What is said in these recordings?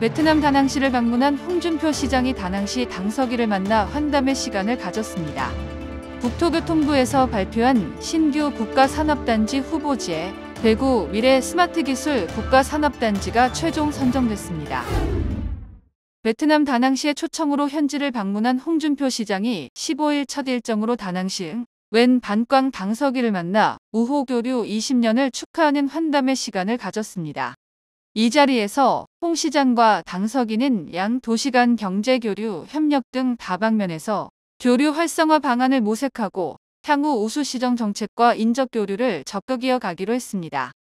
베트남 다낭시를 방문한 홍준표 시장이 다낭시 당서기를 만나 환담의 시간을 가졌습니다. 국토교통부에서 발표한 신규 국가산업단지 후보지에 대구 미래 스마트 기술 국가산업단지가 최종 선정됐습니다. 베트남 다낭시의 초청으로 현지를 방문한 홍준표 시장이 15일 첫 일정으로 다낭시 웬 반광 당서기를 만나 우호 교류 20년을 축하하는 환담의 시간을 가졌습니다. 이 자리에서 홍 시장과 당서기는 양 도시 간 경제 교류, 협력 등 다방면에서 교류 활성화 방안을 모색하고 향후 우수 시정 정책과 인적 교류를 적극 이어가기로 했습니다.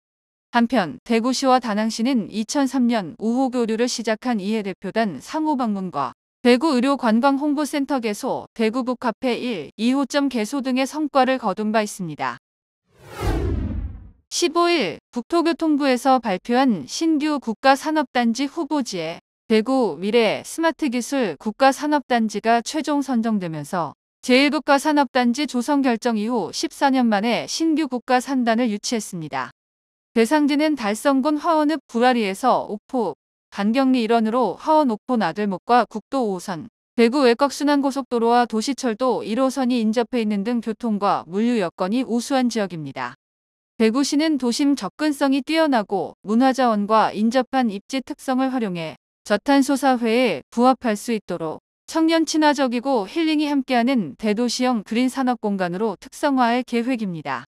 한편 대구시와 다낭시는 2003년 우호 교류를 시작한 이해 대표단 상호 방문과 대구 의료 관광 홍보센터 개소, 대구 북 카페 1, 2호점 개소 등의 성과를 거둔 바 있습니다. 15일 국토교통부에서 발표한 신규 국가산업단지 후보지에 대구 미래 스마트기술 국가산업단지가 최종 선정되면서 제1국가산업단지 조성 결정 이후 14년 만에 신규 국가산단을 유치했습니다. 대상지는 달성군 화원읍 구라리에서 옥포, 간경리 일원으로 화원 옥포 나들목과 국도 5호선, 대구 외곽순환고속도로와 도시철도 1호선이 인접해 있는 등 교통과 물류 여건이 우수한 지역입니다. 대구시는 도심 접근성이 뛰어나고 문화자원과 인접한 입지 특성을 활용해 저탄소 사회에 부합할 수 있도록 청년 친화적이고 힐링이 함께하는 대도시형 그린 산업 공간으로 특성화할 계획입니다.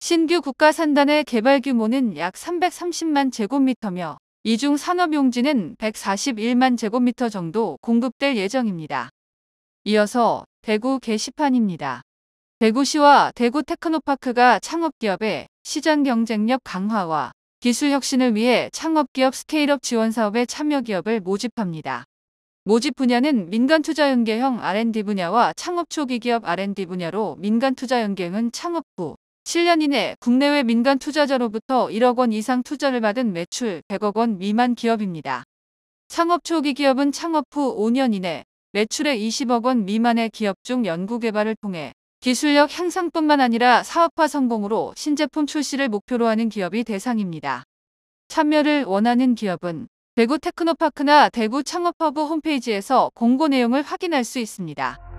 신규 국가 산단의 개발 규모는 약 330만 제곱미터며 이중 산업 용지는 141만 제곱미터 정도 공급될 예정입니다. 이어서 대구 게시판입니다. 대구시와 대구 테크노파크가 창업기업의 시장 경쟁력 강화와 기술 혁신을 위해 창업기업 scale-up 지원 사업에 참여 기업을 모집합니다. 모집 분야는 민간투자연계형 R&D 분야와 창업 초기 기업 R&D 분야로 민간투자연계형은 창업 후 7년 이내 국내외 민간 투자자로부터 1억 원 이상 투자를 받은 매출 100억 원 미만 기업입니다. 창업 초기 기업은 창업 후 5년 이내 매출의 20억 원 미만의 기업 중 연구개발을 통해 기술력 향상뿐만 아니라 사업화 성공으로 신제품 출시를 목표로 하는 기업이 대상입니다. 참여를 원하는 기업은 대구 테크노파크나 대구 창업허브 홈페이지에서 공고 내용을 확인할 수 있습니다.